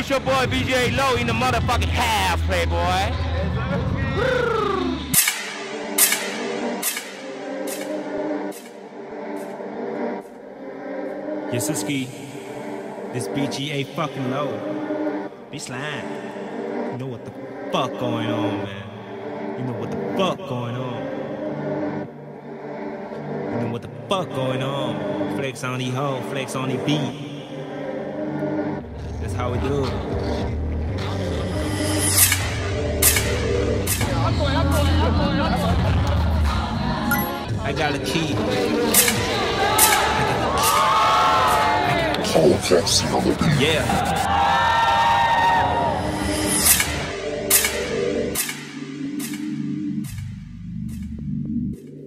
it's your boy BJ Low in the motherfucking house, playboy. Yasuski, this BGA fucking low. Be slime. You know what the fuck going on, man. You know what the fuck going on. You know what the fuck going on. Flex on the hoe, flex on the beat how we do. I got a key. Yeah.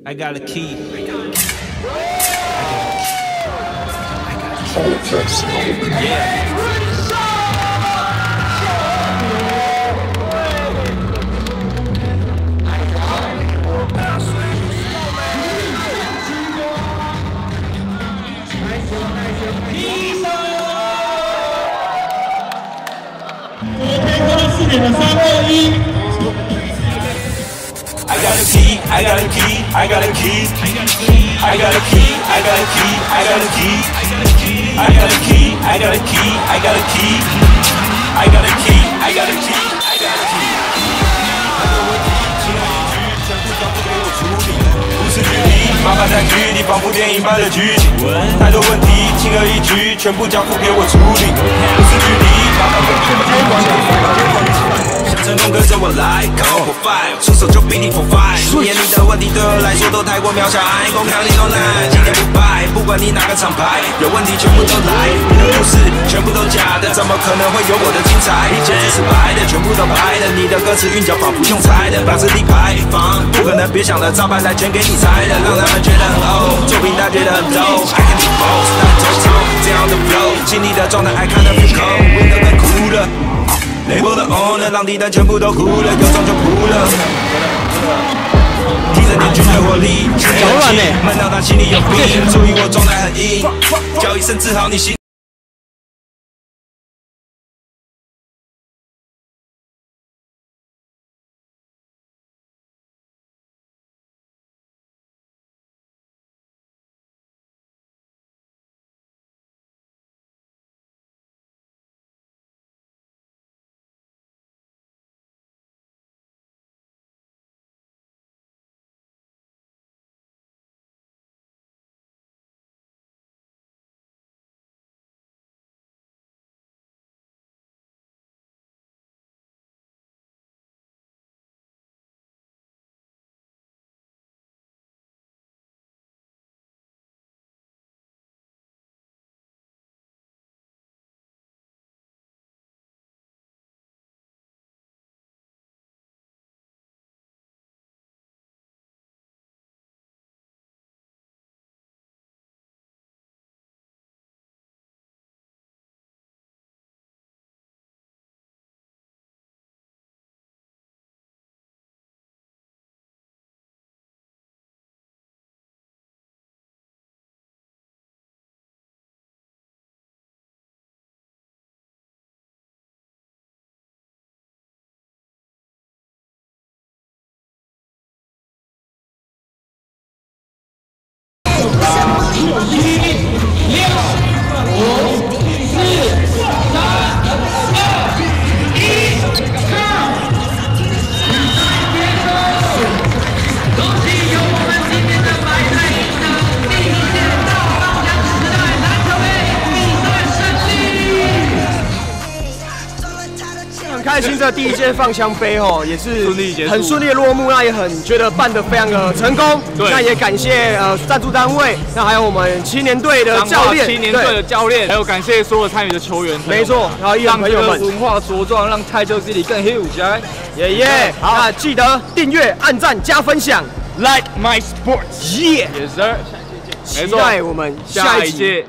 I got a key. I got a key. I got a key. I got a key. Yeah. I got a key, I got a key, I got a key. I got a key, I got a key, I got a key. I got a key, I got a key, I got a key. I got a key, I got a key, I got a key. 不是距离，麻烦在距离，仿佛电影般的剧情。太多问题，轻而易举，全部交付给我处理。不是距离，来，Go for five，出手就比你 five。十年里的问题对我来说都太过渺小，I ain't gon' count it all night，今天不败，不管你哪个厂牌，有问题全部都来。你的故事全部都假的，怎么可能会有我的精彩？一切只是白的，全部都白的，你的歌词韵脚仿佛用猜的，把自己排放，不可能别想了，招牌来全给你猜了，让他们觉得很 old，作品他觉得很 dope。I can be boss，但头头这样的 flow，心里的状态 I kind of feel cold，window 跟哭了。Label 的 owner 让地单全部都糊了，有种就哭了。提着点军的火力，脚软呢，闷到他心里有病，注意我状态很硬，叫一声治好，你心。很开心，这第一届放枪杯哦，也是顺利结束。很顺利的落幕，那也很觉得办得非常的成功。对。那也感谢呃赞助单位，那还有我们青年队的教练，青年队的教练，还有感谢所有参与的球员，没错，然后让这个文化茁壮，让泰州之里更 huge 来。耶耶，好，那记得订阅、按赞、加分享。Like my sports. 耶，Yes sir，期没错。待我们下下一届